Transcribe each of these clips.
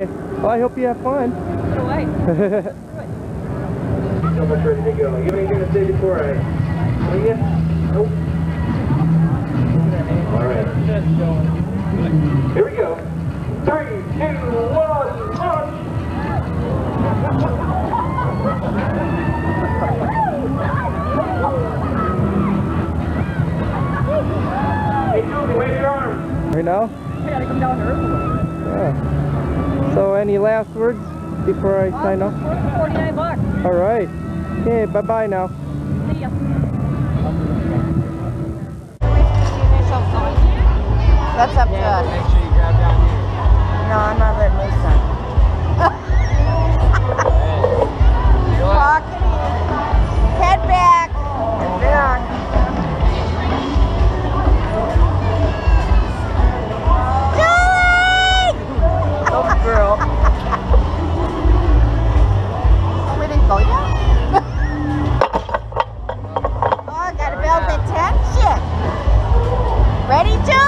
Well, I hope you have fun. So much ready to go. You have anything to say before I swing it? Nope. All right. Here we go. Three, two, one, launch! Hey, Julie, wave your arms. right now? I gotta come down to earth a little bit. Yeah. So any last words before I sign off? Uh, 49 bucks. All right. Okay, bye-bye now. See ya. That's up to us. Make sure you grab down here. No, I'm not letting loose Ready, Julie?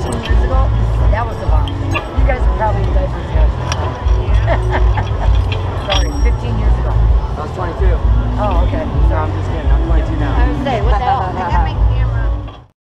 13 years ago, that was the bomb. You guys are probably in diapers, guys.